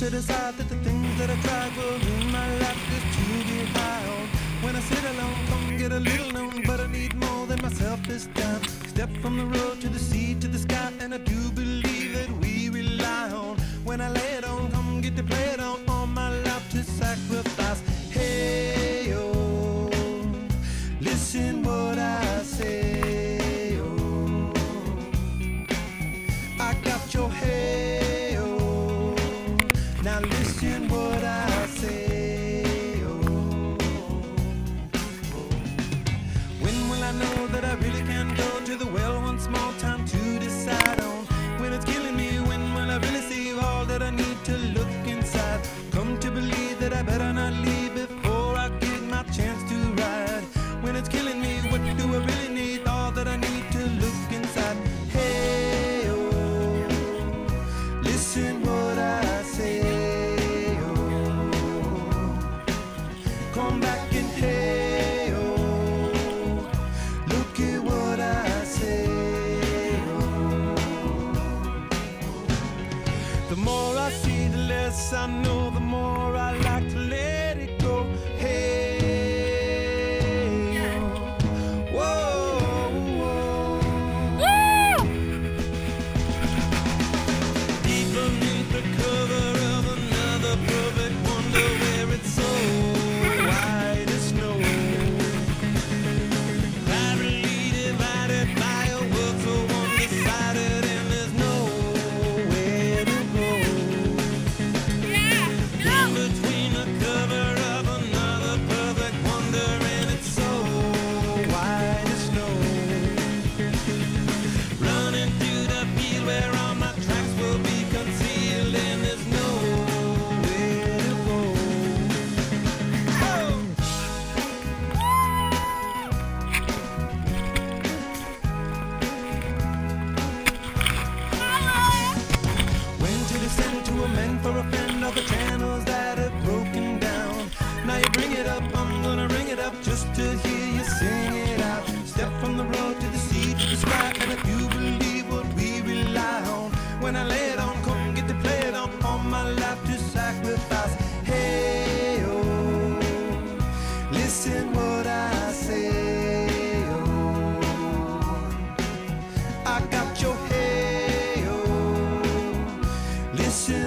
to decide that the things that I tried will ruin my life is to get high on. When I sit alone, come get a little known, but I need more than myself this time step from the road to the sea to the sky, and I do believe. listen.